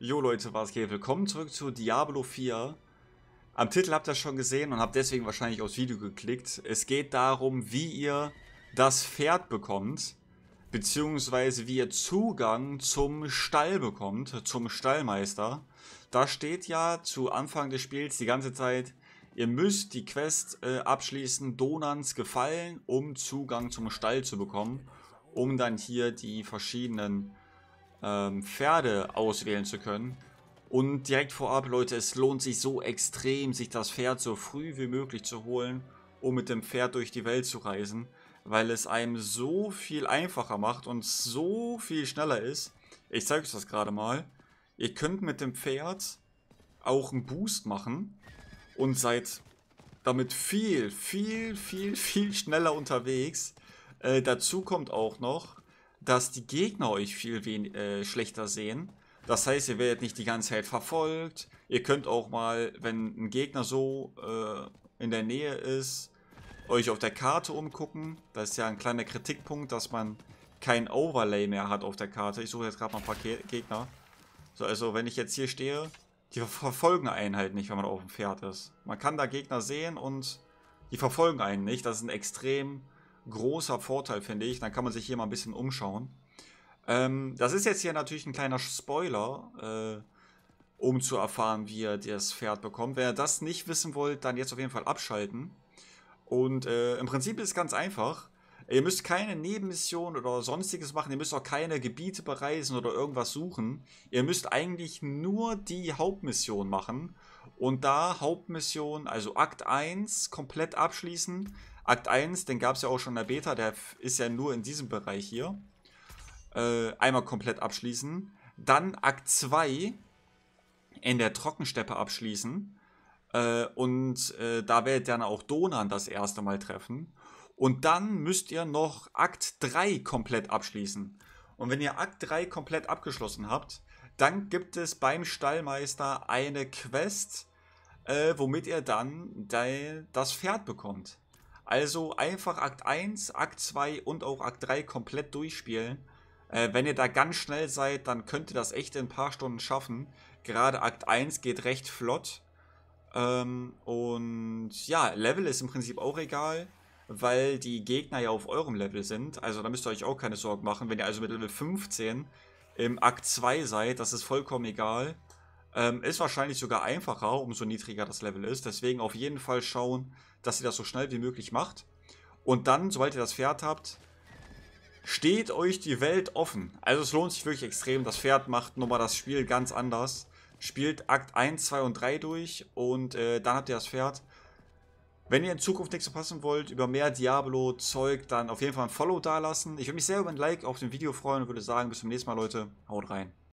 Jo Leute, was geht? Willkommen zurück zu Diablo 4. Am Titel habt ihr schon gesehen und habt deswegen wahrscheinlich aufs Video geklickt. Es geht darum, wie ihr das Pferd bekommt, beziehungsweise wie ihr Zugang zum Stall bekommt, zum Stallmeister. Da steht ja zu Anfang des Spiels die ganze Zeit, ihr müsst die Quest äh, abschließen, Donans gefallen, um Zugang zum Stall zu bekommen, um dann hier die verschiedenen ähm, Pferde auswählen zu können. Und direkt vorab, Leute, es lohnt sich so extrem, sich das Pferd so früh wie möglich zu holen, um mit dem Pferd durch die Welt zu reisen, weil es einem so viel einfacher macht und so viel schneller ist. Ich zeige euch das gerade mal. Ihr könnt mit dem Pferd auch einen Boost machen und seid damit viel, viel, viel, viel schneller unterwegs. Äh, dazu kommt auch noch, dass die Gegner euch viel äh, schlechter sehen. Das heißt, ihr werdet nicht die ganze Zeit verfolgt. Ihr könnt auch mal, wenn ein Gegner so äh, in der Nähe ist, euch auf der Karte umgucken. Das ist ja ein kleiner Kritikpunkt, dass man kein Overlay mehr hat auf der Karte. Ich suche jetzt gerade mal ein paar Ge Gegner. So, also wenn ich jetzt hier stehe, die verfolgen einen halt nicht, wenn man auf dem Pferd ist. Man kann da Gegner sehen und die verfolgen einen nicht. Das ist ein extrem großer Vorteil, finde ich. Dann kann man sich hier mal ein bisschen umschauen. Ähm, das ist jetzt hier natürlich ein kleiner Spoiler, äh, um zu erfahren, wie ihr das Pferd bekommt. Wenn ihr das nicht wissen wollt, dann jetzt auf jeden Fall abschalten. Und äh, im Prinzip ist es ganz einfach. Ihr müsst keine Nebenmission oder sonstiges machen. Ihr müsst auch keine Gebiete bereisen oder irgendwas suchen. Ihr müsst eigentlich nur die Hauptmission machen. Und da Hauptmission, also Akt 1, komplett abschließen. Akt 1, den gab es ja auch schon in der Beta, der ist ja nur in diesem Bereich hier. Äh, einmal komplett abschließen. Dann Akt 2 in der Trockensteppe abschließen. Äh, und äh, da werdet ihr dann auch Donan das erste Mal treffen. Und dann müsst ihr noch Akt 3 komplett abschließen. Und wenn ihr Akt 3 komplett abgeschlossen habt, dann gibt es beim Stallmeister eine Quest, äh, womit ihr dann das Pferd bekommt. Also einfach Akt 1, Akt 2 und auch Akt 3 komplett durchspielen. Äh, wenn ihr da ganz schnell seid, dann könnt ihr das echt in ein paar Stunden schaffen. Gerade Akt 1 geht recht flott. Ähm, und ja, Level ist im Prinzip auch egal, weil die Gegner ja auf eurem Level sind. Also da müsst ihr euch auch keine Sorgen machen. Wenn ihr also mit Level 15 im Akt 2 seid, das ist vollkommen egal. Ähm, ist wahrscheinlich sogar einfacher, umso niedriger das Level ist. Deswegen auf jeden Fall schauen, dass ihr das so schnell wie möglich macht. Und dann, sobald ihr das Pferd habt, steht euch die Welt offen. Also es lohnt sich wirklich extrem. Das Pferd macht nochmal das Spiel ganz anders. Spielt Akt 1, 2 und 3 durch und äh, dann habt ihr das Pferd. Wenn ihr in Zukunft nichts verpassen wollt über mehr Diablo-Zeug, dann auf jeden Fall ein Follow dalassen. Ich würde mich sehr über ein Like auf dem Video freuen und würde sagen, bis zum nächsten Mal, Leute. Haut rein.